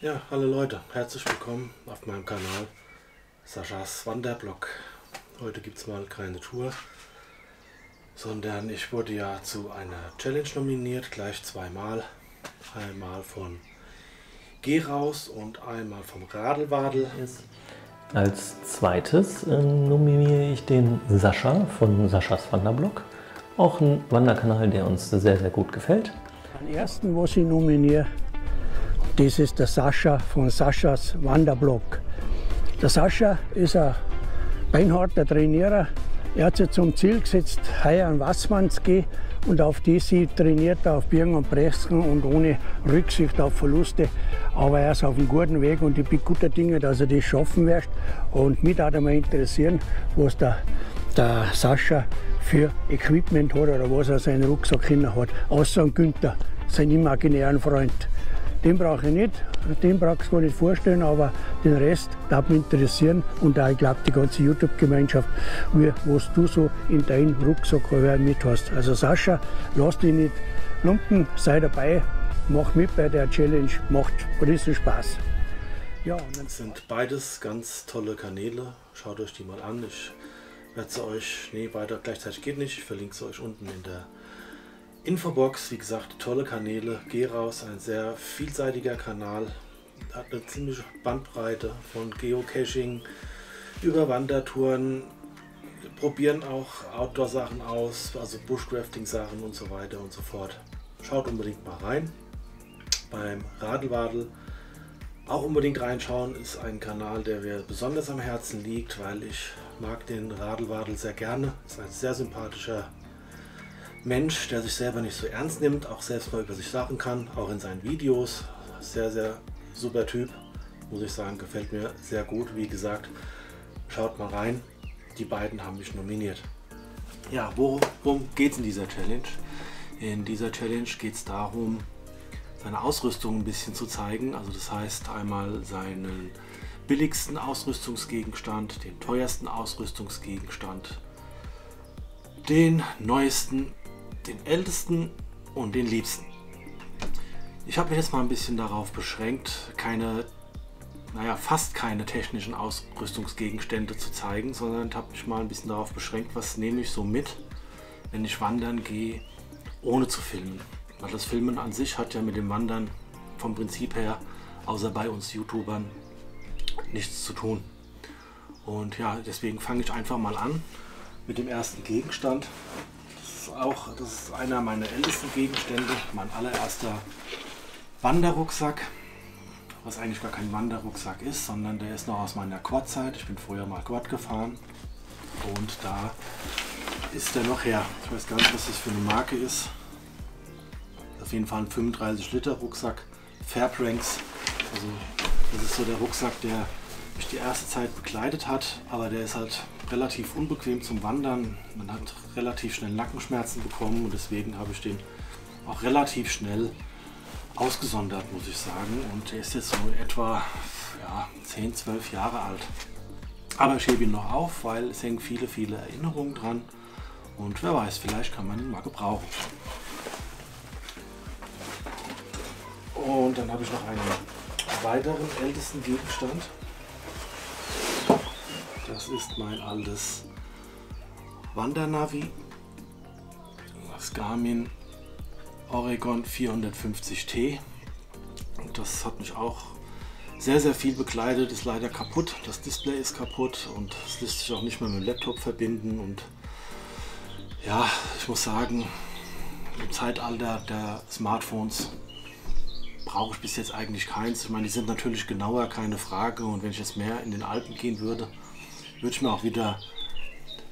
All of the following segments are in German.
Ja, hallo Leute, herzlich willkommen auf meinem Kanal Saschas Wanderblog. Heute gibt es mal keine Tour, sondern ich wurde ja zu einer Challenge nominiert, gleich zweimal. Einmal von Geh raus und einmal vom Radelwadel. Als zweites äh, nominiere ich den Sascha von Saschas Wanderblog. Auch ein Wanderkanal, der uns sehr, sehr gut gefällt. Den ersten, was ich nominiere, das ist der Sascha von Saschas Wanderblog. Der Sascha ist ein beinharter Trainierer. Er hat sich zum Ziel gesetzt, heuer an Wassmann zu gehen und auf diese trainiert er auf Birgen und Pressen und ohne Rücksicht auf Verluste. Aber er ist auf einem guten Weg und ich bin guter Dinge, dass er das schaffen wird. Und mich würde mal interessieren, was der, der Sascha für Equipment hat oder was er seinen Rucksack hin hat. Außer Günther, seinen imaginären Freund. Den brauche ich nicht, den brauche ich gar nicht vorstellen, aber den Rest darf mich interessieren und auch, ich glaube, die ganze YouTube-Gemeinschaft, was du so in deinem Rucksack mit hast. Also Sascha, lass dich nicht lumpen, sei dabei, mach mit bei der Challenge, macht riesen Spaß. Ja, das sind beides ganz tolle Kanäle, schaut euch die mal an. Ich werde sie euch, nee, weiter gleichzeitig geht nicht, ich verlinke sie euch unten in der Infobox, wie gesagt, tolle Kanäle. Geh raus, ein sehr vielseitiger Kanal. Hat eine ziemliche Bandbreite von Geocaching über Wandertouren. Probieren auch Outdoor-Sachen aus, also Bushcrafting-Sachen und so weiter und so fort. Schaut unbedingt mal rein. Beim Radelwadel auch unbedingt reinschauen, ist ein Kanal, der mir besonders am Herzen liegt, weil ich mag den Radelwadel sehr gerne. Ist ein sehr sympathischer Mensch, der sich selber nicht so ernst nimmt, auch selbst mal über sich sagen kann, auch in seinen Videos. Sehr, sehr super Typ, muss ich sagen, gefällt mir sehr gut. Wie gesagt, schaut mal rein. Die beiden haben mich nominiert. Ja, worum geht es in dieser Challenge? In dieser Challenge geht es darum, seine Ausrüstung ein bisschen zu zeigen. Also das heißt einmal seinen billigsten Ausrüstungsgegenstand, den teuersten Ausrüstungsgegenstand, den neuesten den ältesten und den liebsten. Ich habe mich jetzt mal ein bisschen darauf beschränkt, keine, naja, fast keine technischen Ausrüstungsgegenstände zu zeigen, sondern habe mich mal ein bisschen darauf beschränkt, was nehme ich so mit, wenn ich wandern gehe, ohne zu filmen. Weil das Filmen an sich hat ja mit dem Wandern vom Prinzip her, außer bei uns YouTubern, nichts zu tun. Und ja, deswegen fange ich einfach mal an mit dem ersten Gegenstand auch, das ist einer meiner ältesten Gegenstände, mein allererster Wanderrucksack, was eigentlich gar kein Wanderrucksack ist, sondern der ist noch aus meiner Quad-Zeit. Ich bin vorher mal Quad gefahren und da ist der noch her. Ich weiß gar nicht, was das für eine Marke ist. Auf jeden Fall ein 35 Liter Rucksack, Fairpranks. Also das ist so der Rucksack, der mich die erste Zeit begleitet hat, aber der ist halt relativ unbequem zum Wandern. Man hat relativ schnell Nackenschmerzen bekommen und deswegen habe ich den auch relativ schnell ausgesondert, muss ich sagen. Und der ist jetzt so etwa ja, 10, 12 Jahre alt. Aber ich hebe ihn noch auf, weil es hängen viele, viele Erinnerungen dran. Und wer weiß, vielleicht kann man ihn mal gebrauchen. Und dann habe ich noch einen weiteren ältesten Gegenstand. Das ist mein altes Wandernavi. Das Garmin Oregon 450T. Und das hat mich auch sehr, sehr viel begleitet. Ist leider kaputt. Das Display ist kaputt und es lässt sich auch nicht mehr mit dem Laptop verbinden. Und ja, ich muss sagen, im Zeitalter der Smartphones brauche ich bis jetzt eigentlich keins. Ich meine, die sind natürlich genauer, keine Frage. Und wenn ich jetzt mehr in den Alpen gehen würde, würde ich mir auch wieder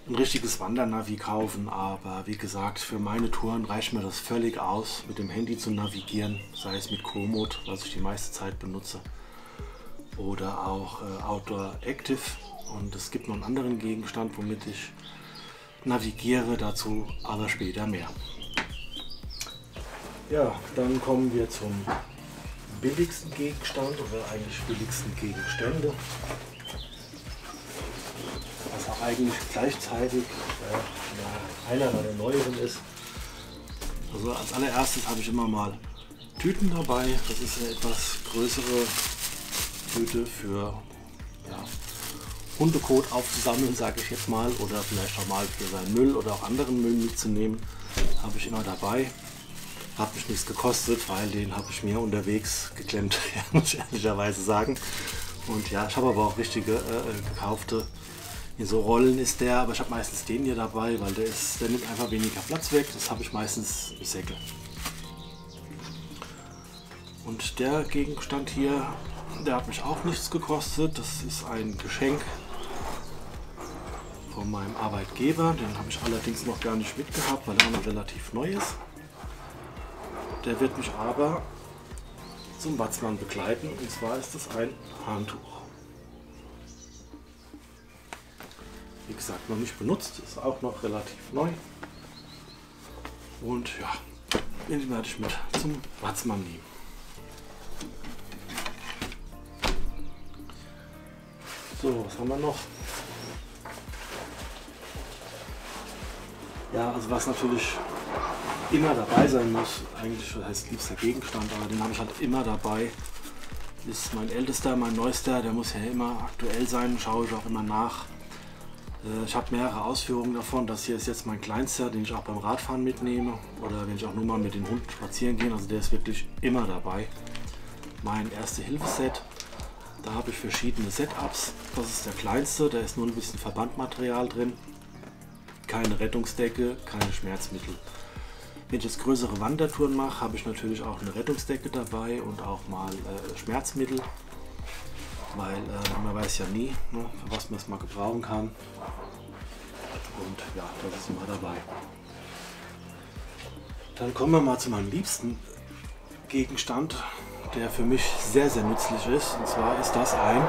ein richtiges Wandernavi kaufen, aber wie gesagt, für meine Touren reicht mir das völlig aus, mit dem Handy zu navigieren, sei es mit Komoot, was ich die meiste Zeit benutze, oder auch äh, Outdoor Active. Und es gibt noch einen anderen Gegenstand, womit ich navigiere, dazu aber später mehr. Ja, dann kommen wir zum billigsten Gegenstand oder eigentlich billigsten Gegenstände eigentlich gleichzeitig äh, einer meiner neueren ist. Also als allererstes habe ich immer mal Tüten dabei. Das ist eine etwas größere Plastiktüte für ja, Hundekot aufzusammeln, sage ich jetzt mal, oder vielleicht auch mal für seinen Müll oder auch anderen Müll mitzunehmen, habe ich immer dabei. Hat mich nichts gekostet, weil den habe ich mir unterwegs geklemmt, muss ich ehrlicherweise sagen. Und ja, ich habe aber auch richtige äh, äh, gekaufte. In so Rollen ist der, aber ich habe meistens den hier dabei, weil der ist, der nimmt einfach weniger Platz weg. Das habe ich meistens im Säcke. Und der Gegenstand hier, der hat mich auch nichts gekostet. Das ist ein Geschenk von meinem Arbeitgeber. Den habe ich allerdings noch gar nicht mitgehabt, weil er noch relativ neu ist. Der wird mich aber zum Watzmann begleiten und zwar ist das ein Handtuch. Wie gesagt, noch nicht benutzt, ist auch noch relativ neu. Und ja, den werde ich mit zum Watzmann nehmen. So, was haben wir noch? Ja, also was natürlich immer dabei sein muss, eigentlich heißt liebster Gegenstand, aber den habe ich halt immer dabei, ist mein ältester, mein neuester, der muss ja immer aktuell sein, schaue ich auch immer nach. Äh, ich habe mehrere Ausführungen davon. Das hier ist jetzt mein kleinster, den ich auch beim Radfahren mitnehme oder wenn ich auch nur mal mit den Hunden spazieren gehe. Also der ist wirklich immer dabei. Mein Erste-Hilfe-Set. Da habe ich verschiedene Setups. Das ist der kleinste, da ist nur ein bisschen Verbandmaterial drin. Keine Rettungsdecke, keine Schmerzmittel. Wenn ich jetzt größere Wandertouren mache, habe ich natürlich auch eine Rettungsdecke dabei und auch mal äh, Schmerzmittel, weil äh, man weiß ja nie, ne, für was man es mal gebrauchen kann. Und ja, das ist immer dabei. Dann kommen wir mal zu meinem liebsten Gegenstand, der für mich sehr, sehr nützlich ist. Und zwar ist das ein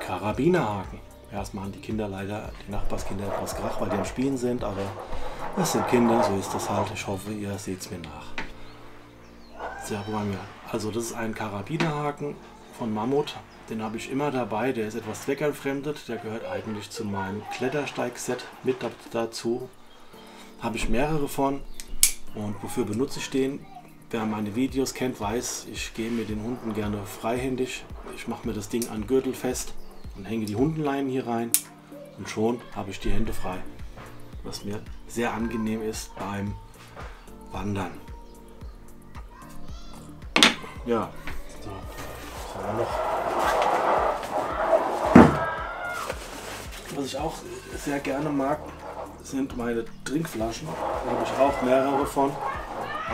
Karabinerhaken. Erstmal haben die Kinder leider, die Nachbarskinder etwas Krach, weil die am Spielen sind, aber das sind Kinder, so ist das halt. Ich hoffe, ihr seht es mir nach. Sehr mir. Also das ist ein Karabinerhaken von Mammut. Den habe ich immer dabei. Der ist etwas zweckentfremdet. Der gehört eigentlich zu meinem Klettersteig-Set mit dazu. Habe ich mehrere von. Und wofür benutze ich den? Wer meine Videos kennt, weiß, ich gehe mit den Hunden gerne freihändig. Ich mache mir das Ding an Gürtel fest und hänge die Hundenleinen hier rein. Und schon habe ich die Hände frei was mir sehr angenehm ist beim Wandern. Ja, so, was haben wir noch? Was ich auch sehr gerne mag, sind meine Trinkflaschen. Da habe ich auch mehrere von.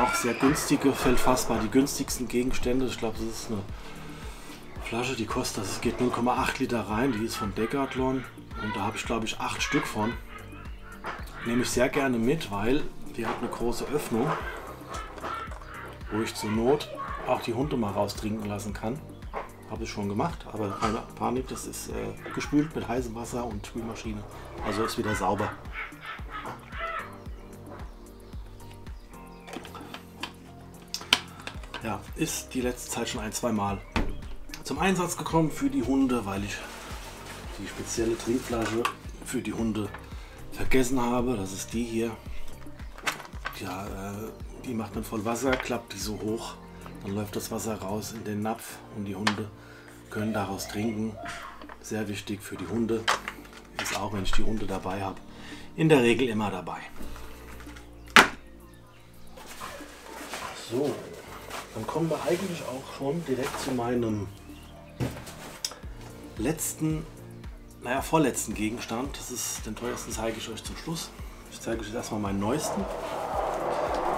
Auch sehr günstige, fällt fast mal die günstigsten Gegenstände. Ich glaube, das ist eine Flasche, die kostet, es geht 0,8 Liter rein. Die ist von Decathlon. Und da habe ich, glaube ich, acht Stück von. Nehme ich sehr gerne mit, weil die hat eine große Öffnung, wo ich zur Not auch die Hunde mal raustrinken lassen kann. Habe ich schon gemacht, aber keine Panik, das ist äh, gespült mit heißem Wasser und Spülmaschine. Also ist wieder sauber. Ja, ist die letzte Zeit schon ein, zwei Mal zum Einsatz gekommen für die Hunde, weil ich die spezielle Trinkflasche für die Hunde vergessen habe. Das ist die hier. Ja, äh, die macht man voll Wasser, klappt die so hoch. Dann läuft das Wasser raus in den Napf und die Hunde können daraus trinken. Sehr wichtig für die Hunde. Ist auch, wenn ich die Hunde dabei habe, in der Regel immer dabei. So, dann kommen wir eigentlich auch schon direkt zu meinem letzten naja, vorletzten Gegenstand. Das ist den teuersten zeige ich euch zum Schluss. Ich zeige euch erstmal meinen neuesten.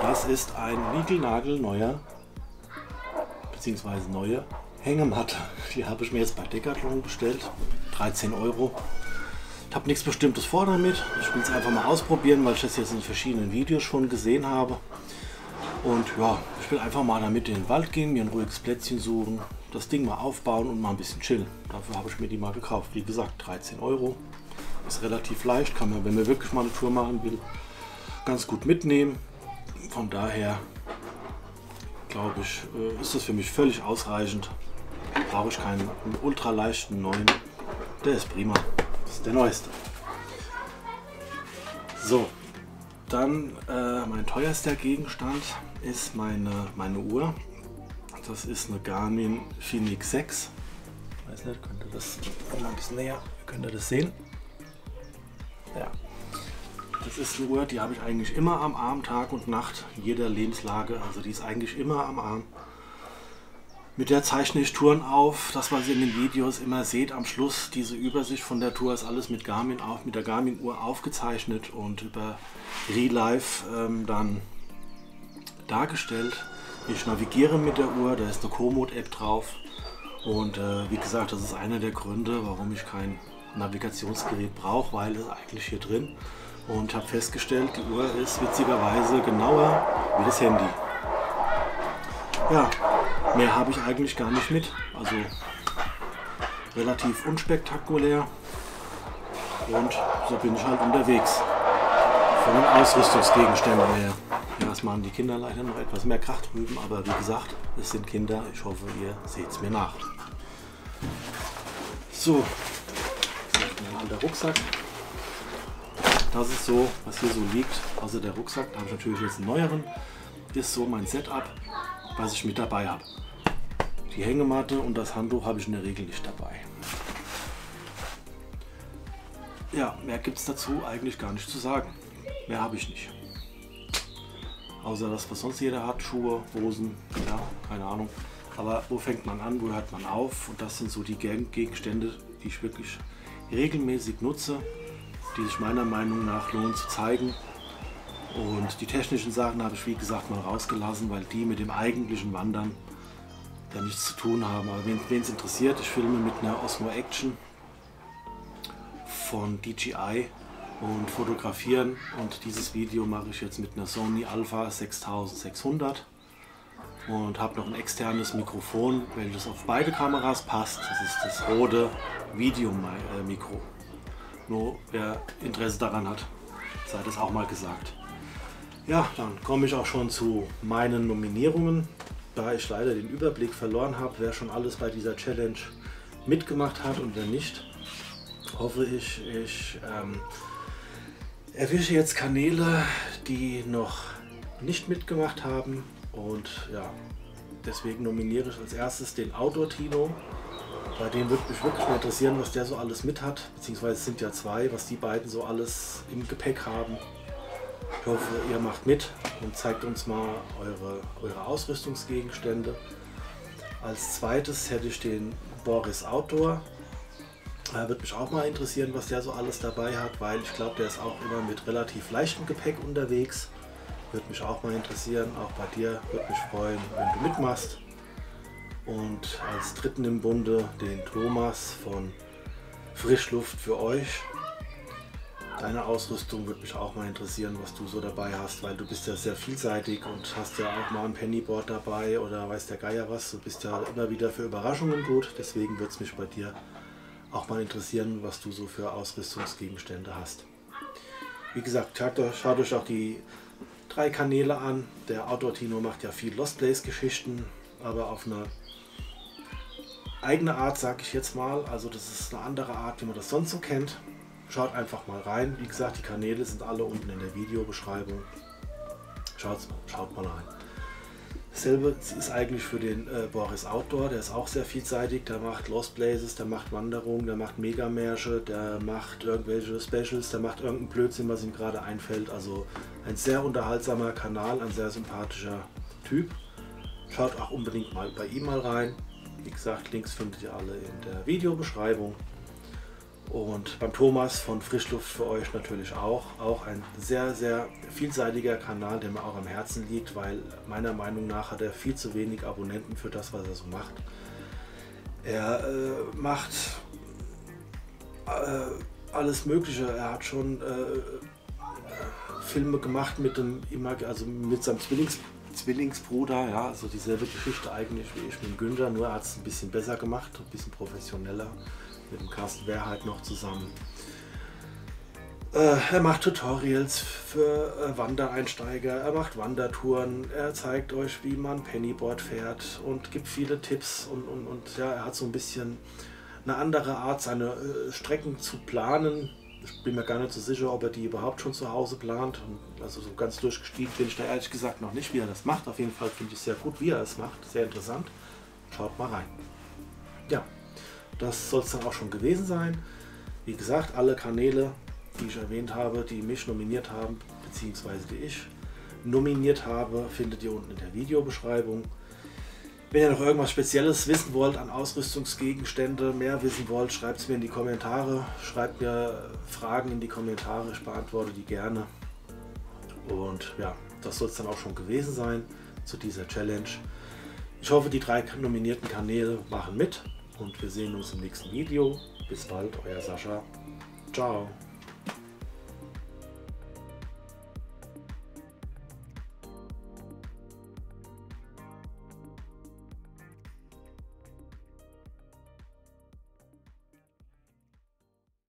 Das ist ein niegelnagelneuer beziehungsweise neue Hängematte. Die habe ich mir jetzt bei Decathlon bestellt. 13 Euro. Ich habe nichts Bestimmtes vor damit. Ich will es einfach mal ausprobieren, weil ich das jetzt in verschiedenen Videos schon gesehen habe. Und ja, ich will einfach mal damit in den Wald gehen, mir ein ruhiges Plätzchen suchen, das Ding mal aufbauen und mal ein bisschen chillen. Dafür habe ich mir die mal gekauft. Wie gesagt, 13 Euro. Ist relativ leicht, kann man, wenn man wirklich mal eine Tour machen will, ganz gut mitnehmen. Von daher glaube ich, äh, ist das für mich völlig ausreichend. Brauche ich keinen ultra leichten neuen. Der ist prima. Das ist der neueste. So, dann äh, mein teuerster Gegenstand ist meine, meine Uhr Das ist eine Garmin Phoenix 6. Weiß nicht, könnt ihr das mal ein bisschen näher, könnt ihr das sehen? Ja. Das ist eine Uhr, die habe ich eigentlich immer am Arm, Tag und Nacht, jeder Lebenslage. Also die ist eigentlich immer am Arm. Mit der zeichne ich Touren auf. Das, was ihr in den Videos immer seht, am Schluss, diese Übersicht von der Tour ist alles mit Garmin auf, mit der Garmin-Uhr aufgezeichnet und über Relive ähm, dann dargestellt. Ich navigiere mit der Uhr, da ist eine Komoot-App drauf. Und äh, wie gesagt, das ist einer der Gründe, warum ich kein Navigationsgerät brauche, weil es eigentlich hier drin. Und habe festgestellt, die Uhr ist witzigerweise genauer wie das Handy. Ja, mehr habe ich eigentlich gar nicht mit. Also relativ unspektakulär. Und so bin ich halt unterwegs. Von den Ausrüstungsgegenständen her. Ja, es machen die Kinder leider noch etwas mehr Krach drüben, aber wie gesagt, es sind Kinder. Ich hoffe, ihr seht es mir nach. So, das mein alter Rucksack. Das ist so, was hier so liegt. Also der Rucksack, da habe ich natürlich jetzt einen neueren. Ist so mein Setup, was ich mit dabei habe. Die Hängematte und das Handtuch habe ich in der Regel nicht dabei. Ja, mehr gibt es dazu eigentlich gar nicht zu sagen. Mehr habe ich nicht. Außer das, was sonst jeder hat, Schuhe, Hosen, ja, keine Ahnung. Aber wo fängt man an, wo hört man auf? Und das sind so die Gegenstände, die ich wirklich regelmäßig nutze, die sich meiner Meinung nach lohnen zu zeigen. Und die technischen Sachen habe ich wie gesagt mal rausgelassen, weil die mit dem eigentlichen Wandern ja nichts zu tun haben. Aber wen es interessiert, ich filme mit einer Osmo Action von DJI und fotografieren und dieses Video mache ich jetzt mit einer Sony Alpha 6600 und habe noch ein externes Mikrofon, welches auf beide Kameras passt. Das ist das Rode Video-Mikro. Nur wer Interesse daran hat, sei das auch mal gesagt. Ja, dann komme ich auch schon zu meinen Nominierungen. Da ich leider den Überblick verloren habe, wer schon alles bei dieser Challenge mitgemacht hat und wer nicht, hoffe ich, ich ähm, erwische jetzt Kanäle, die noch nicht mitgemacht haben und ja, deswegen nominiere ich als erstes den Outdoor Tino. Bei dem würde mich wirklich mal interessieren, was der so alles mit hat. Beziehungsweise es sind ja zwei, was die beiden so alles im Gepäck haben. Ich hoffe, ihr macht mit und zeigt uns mal eure, eure Ausrüstungsgegenstände. Als zweites hätte ich den Boris Outdoor. Da würde mich auch mal interessieren, was der so alles dabei hat, weil ich glaube, der ist auch immer mit relativ leichtem Gepäck unterwegs. Würde mich auch mal interessieren, auch bei dir. Würde mich freuen, wenn du mitmachst. Und als dritten im Bunde den Thomas von Frischluft für euch. Deine Ausrüstung würde mich auch mal interessieren, was du so dabei hast, weil du bist ja sehr vielseitig und hast ja auch mal ein Pennyboard dabei oder weiß der Geier was. Du bist ja immer wieder für Überraschungen gut. Deswegen würde es mich bei dir auch mal interessieren, was du so für Ausrüstungsgegenstände hast. Wie gesagt, schaut euch auch die drei Kanäle an. Der Outdoor Tino macht ja viel Lost Place Geschichten, aber auf eine eigene Art, sage ich jetzt mal. Also das ist eine andere Art, wie man das sonst so kennt. Schaut einfach mal rein. Wie gesagt, die Kanäle sind alle unten in der Videobeschreibung. Schaut, schaut mal rein. Dasselbe ist eigentlich für den äh, Boris Outdoor, der ist auch sehr vielseitig. Der macht Lost Places, der macht Wanderungen, der macht Megamärsche, der macht irgendwelche Specials, der macht irgendeinen Blödsinn, was ihm gerade einfällt. Also ein sehr unterhaltsamer Kanal, ein sehr sympathischer Typ. Schaut auch unbedingt mal bei ihm mal rein. Wie gesagt, Links findet ihr alle in der Videobeschreibung. Und beim Thomas von Frischluft für euch natürlich auch. Auch ein sehr, sehr vielseitiger Kanal, der mir auch am Herzen liegt, weil meiner Meinung nach hat er viel zu wenig Abonnenten für das, was er so macht. Er äh, macht äh, alles Mögliche. Er hat schon äh, Filme gemacht mit dem also mit seinem Zwillings, Zwillingsbruder, ja, also dieselbe Geschichte eigentlich wie ich mit Günther, nur er hat es ein bisschen besser gemacht, ein bisschen professioneller mit dem Carsten Wehrheit noch zusammen. Äh, er macht Tutorials für äh, Wandereinsteiger, er macht Wandertouren, er zeigt euch, wie man Pennyboard fährt und gibt viele Tipps und, und, und ja, er hat so ein bisschen eine andere Art, seine äh, Strecken zu planen, Ich bin mir gar nicht so sicher, ob er die überhaupt schon zu Hause plant. Also so ganz durchgestiegen bin ich da ehrlich gesagt noch nicht, wie er das macht. Auf jeden Fall finde ich es sehr gut, wie er es macht. Sehr interessant. Schaut mal rein. Ja, das soll es dann auch schon gewesen sein. Wie gesagt, alle Kanäle, die ich erwähnt habe, die mich nominiert haben, beziehungsweise die ich nominiert habe, findet ihr unten in der Videobeschreibung. Wenn ihr noch irgendwas Spezielles wissen wollt an Ausrüstungsgegenstände, mehr wissen wollt, schreibt es mir in die Kommentare. Schreibt mir Fragen in die Kommentare, ich beantworte die gerne. Und ja, das soll es dann auch schon gewesen sein zu dieser Challenge. Ich hoffe, die drei nominierten Kanäle machen mit und wir sehen uns im nächsten Video. Bis bald, euer Sascha. Ciao.